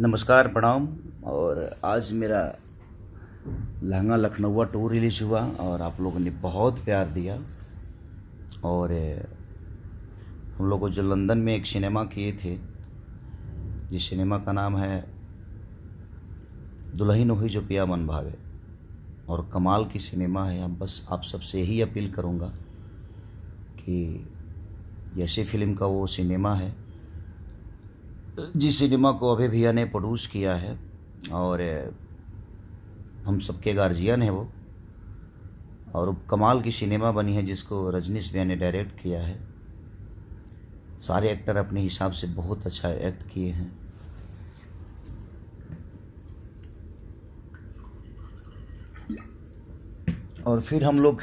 नमस्कार, प्रणाम। और आज मेरा लहंगा लखनऊ टूर रिलीज़ हुआ और आप लोगों ने बहुत प्यार दिया। और हम लोग जो लंदन में एक सिनेमा किए थे, जिस सिनेमा का नाम है दुल्हन हुई जो पिया मन भावे। और कमाल की सिनेमा है। अब बस आप सबसे यही अपील करूँगा कि ऐसी फ़िल्म का वो सिनेमा है जिस सिनेमा को अभय भैया ने प्रोड्यूस किया है और हम सबके गार्जियन है वो। और कमाल की सिनेमा बनी है जिसको रजनीश भैया ने डायरेक्ट किया है। सारे एक्टर अपने हिसाब से बहुत अच्छा एक्ट किए हैं। और फिर हम लोग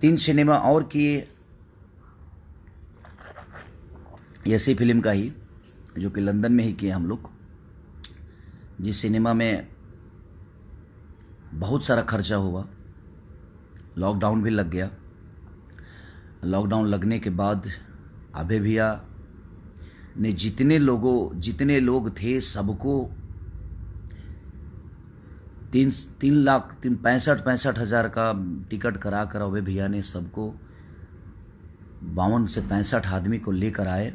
तीन सिनेमा और किए। ऐसी फ़िल्म का ही, जो कि लंदन में ही किए हम लोग, जिस सिनेमा में बहुत सारा खर्चा हुआ, लॉकडाउन भी लग गया। लॉकडाउन लगने के बाद अभय भैया ने जितने लोगों, जितने लोग थे सबको तीन तीन लाख, तीन पैंसठ पैंसठ हज़ार का टिकट करा कर अभय भैया ने सबको बावन से पैंसठ आदमी को लेकर आए।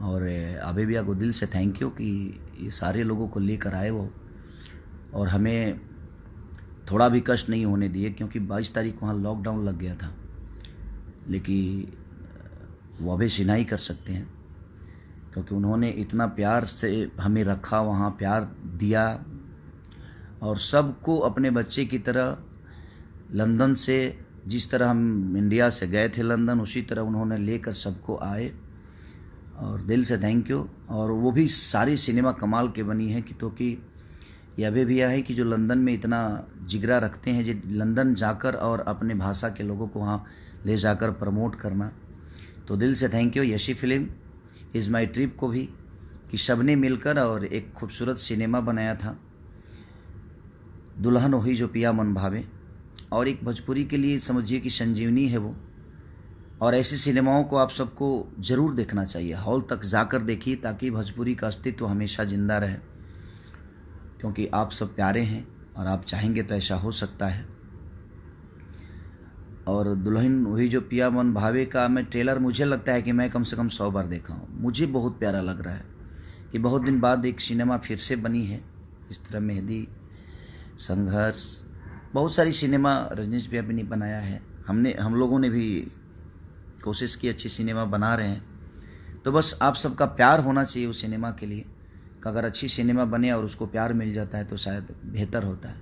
और अभी भैया को दिल से थैंक यू कि ये सारे लोगों को लेकर आए वो और हमें थोड़ा भी कष्ट नहीं होने दिए, क्योंकि बाईस तारीख वहाँ लॉकडाउन लग गया था। लेकिन वो अभी सिन्हा कर सकते हैं, क्योंकि उन्होंने इतना प्यार से हमें रखा, वहाँ प्यार दिया। और सबको अपने बच्चे की तरह लंदन से, जिस तरह हम इंडिया से गए थे लंदन, उसी तरह उन्होंने लेकर सबको आए। और दिल से थैंक यू और वो भी सारी सिनेमा कमाल के बनी है कि तो कि यह भी भैया है कि जो लंदन में इतना जिगरा रखते हैं जो लंदन जाकर और अपने भाषा के लोगों को वहाँ ले जाकर प्रमोट करना। तो दिल से थैंक यू यशी फ़िल्म। इज़ माई ट्रिप को भी कि सबने मिलकर और एक खूबसूरत सिनेमा बनाया था। दुल्हन हुई जो पिया मन भावे। और एक भोजपुरी के लिए समझिए कि संजीवनी है वो। और ऐसी सिनेमाओं को आप सबको ज़रूर देखना चाहिए। हॉल तक जाकर देखिए ताकि भोजपुरी का अस्तित्व हमेशा ज़िंदा रहे। क्योंकि आप सब प्यारे हैं और आप चाहेंगे तो ऐसा हो सकता है। और दुल्हन हुई जो पिया मन भावे का, मैं ट्रेलर मुझे लगता है कि मैं कम से कम सौ बार देखा हूँ। मुझे बहुत प्यारा लग रहा है कि बहुत दिन बाद एक सिनेमा फिर से बनी है। इस तरह मेहंदी, संघर्ष, बहुत सारी सिनेमा रजनीश भैया भी ने बनाया है। हमने, हम लोगों ने भी कोशिश की अच्छी सिनेमा बना रहे हैं। तो बस आप सबका प्यार होना चाहिए उस सिनेमा के लिए। अगर अच्छी सिनेमा बने और उसको प्यार मिल जाता है तो शायद बेहतर होता है।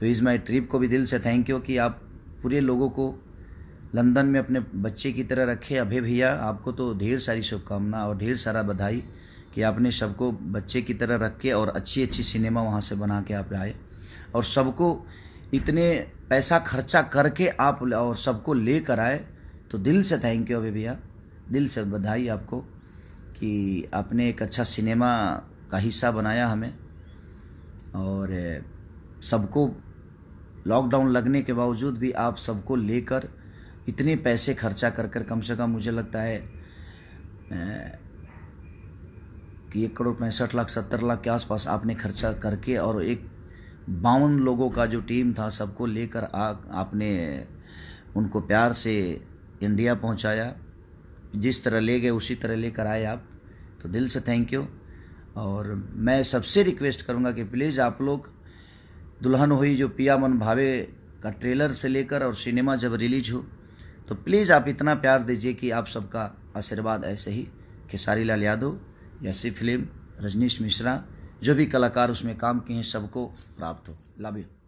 तो इज़ माई ट्रिप को भी दिल से थैंक यू कि आप पूरे लोगों को लंदन में अपने बच्चे की तरह रखे। अभय भैया, आपको तो ढेर सारी शुभकामना और ढेर सारा बधाई कि आपने सबको बच्चे की तरह रख के और अच्छी अच्छी सिनेमा वहाँ से बना के आप आए और सबको इतने पैसा खर्चा करके आप और सबको ले कर आए तो दिल से थैंक यू अभी भैया। दिल से बधाई आपको कि आपने एक अच्छा सिनेमा का हिस्सा बनाया हमें। और सबको लॉकडाउन लगने के बावजूद भी आप सबको लेकर इतने पैसे खर्चा कर कर कम से कम मुझे लगता है कि एक करोड़ पैंसठ लाख, सत्तर लाख के आसपास आपने खर्चा करके और एक बावन लोगों का जो टीम था सबको लेकर आ, आपने उनको प्यार से इंडिया पहुँचाया। जिस तरह ले गए, उसी तरह लेकर आए आप। तो दिल से थैंक यू और मैं सबसे रिक्वेस्ट करूँगा कि प्लीज़ आप लोग दुल्हन हुई जो पिया मन भावे का ट्रेलर से लेकर और सिनेमा जब रिलीज़ हो तो प्लीज़ आप इतना प्यार दीजिए कि आप सबका आशीर्वाद ऐसे ही खेसारी लाल यादव जैसी फ़िल्म रजनीश मिश्रा, जो भी कलाकार उसमें काम किए हैं, सबको प्राप्त हो। यू